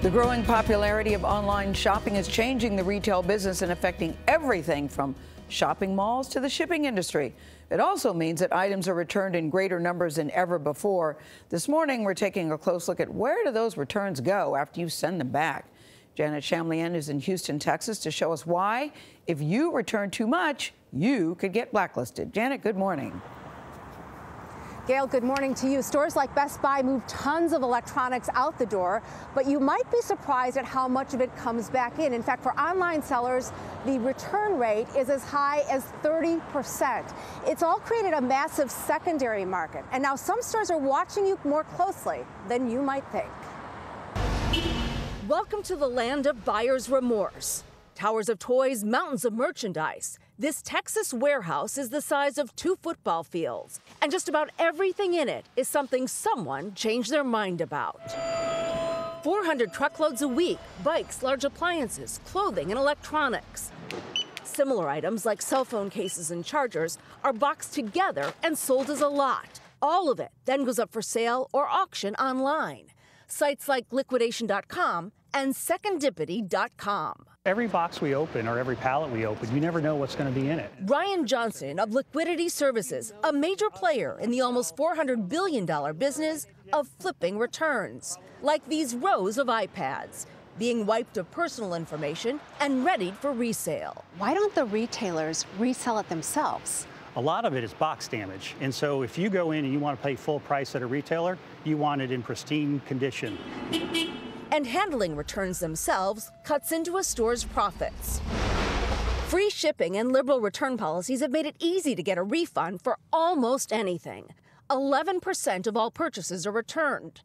The growing popularity of online shopping is changing the retail business and affecting everything from shopping malls to the shipping industry. It also means that items are returned in greater numbers than ever before. This morning, we're taking a close look at where do those returns go after you send them back. Janet Shamlian is in Houston, Texas to show us why, if you return too much, you could get blacklisted. Janet, good morning. Gayle, good morning to you. Stores like Best Buy move tons of electronics out the door, but you might be surprised at how much of it comes back in. In fact, for online sellers, the return rate is as high as 30%. It's all created a massive secondary market, and now some stores are watching you more closely than you might think. Welcome to the land of buyer's remorse. Towers of toys, mountains of merchandise. This Texas warehouse is the size of two football fields, and just about everything in it is something someone changed their mind about. 400 truckloads a week, bikes, large appliances, clothing, and electronics. Similar items like cell phone cases and chargers are boxed together and sold as a lot. All of it then goes up for sale or auction online. Sites like liquidation.com and secondipity.com. Every box we open or every pallet we open, you never know what's going to be in it. Ryan Johnson of Liquidity Services, a major player in the almost $400 billion business of flipping returns, like these rows of iPads being wiped of personal information and readied for resale. Why don't the retailers resell it themselves? A lot of it is box damage. And so if you go in and you want to pay full price at a retailer, you want it in pristine condition and handling returns themselves cuts into a store's profits. Free shipping and liberal return policies have made it easy to get a refund for almost anything. 11% of all purchases are returned.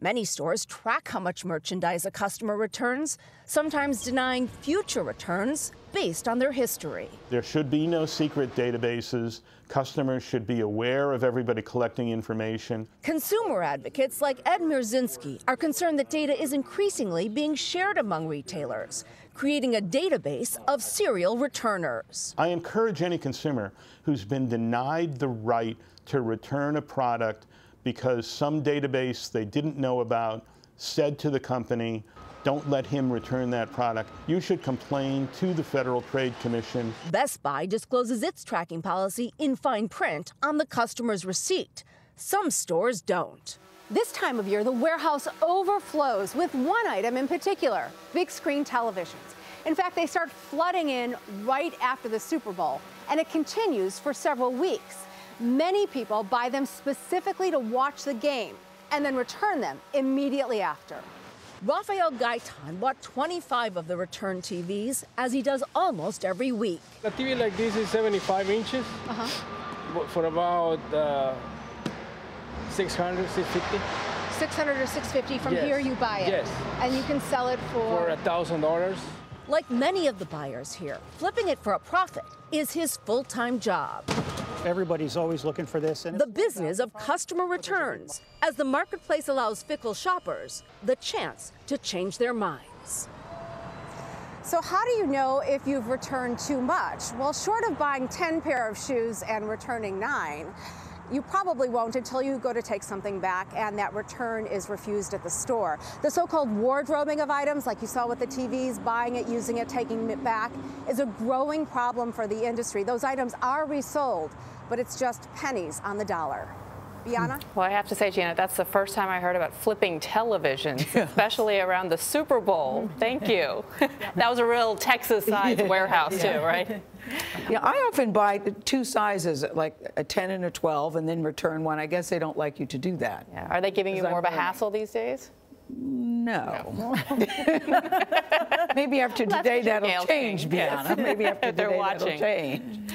Many stores track how much merchandise a customer returns, sometimes denying future returns based on their history. There should be no secret databases. Customers should be aware of everybody collecting information. Consumer advocates like Ed Mierzwinski are concerned that data is increasingly being shared among retailers, creating a database of serial returners. I encourage any consumer who's been denied the right to return a product because some database they didn't know about said to the company, don't let him return that product. You should complain to the Federal Trade Commission. Best Buy discloses its tracking policy in fine print on the customer's receipt. Some stores don't. This time of year, the warehouse overflows with one item in particular big screen televisions. In fact, they start flooding in right after the Super Bowl, and it continues for several weeks. Many people buy them specifically to watch the game and then return them immediately after. Rafael Gaitan bought 25 of the return TVs, as he does almost every week. A TV like this is 75 inches uh -huh. for about uh, 600, 650. 600 or 650 from yes. here you buy it. Yes. And you can sell it for for a thousand dollars. Like many of the buyers here, flipping it for a profit is his full-time job. Everybody's always looking for this. the business of customer returns, as the marketplace allows fickle shoppers the chance to change their minds. So how do you know if you've returned too much? Well, short of buying 10 pair of shoes and returning nine, you probably won't until you go to take something back and that return is refused at the store. The so-called wardrobing of items, like you saw with the TVs, buying it, using it, taking it back, is a growing problem for the industry. Those items are resold, but it's just pennies on the dollar. Bianna? Hmm. Well, I have to say, Janet, that's the first time I heard about flipping televisions, especially around the Super Bowl. Thank you. that was a real Texas-sized warehouse, too, right? Yeah, I often buy two sizes, like a 10 and a 12, and then return one. I guess they don't like you to do that. Yeah. Are they giving you more I'm of a hassle these days? No. no. Maybe after today that'll change, Bianna. Yes. Maybe after today that'll change.